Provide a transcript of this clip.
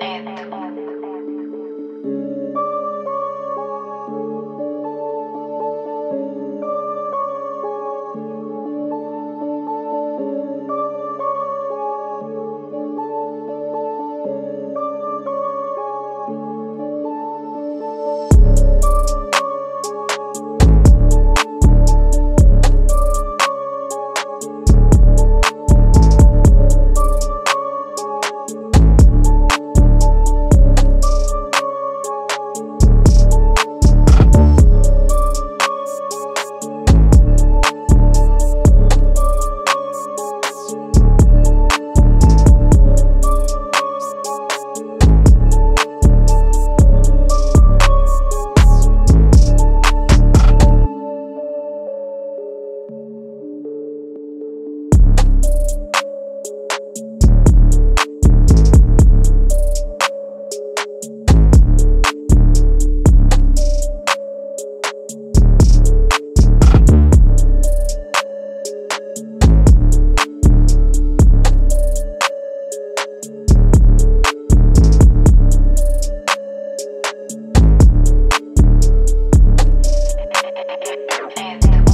and dance.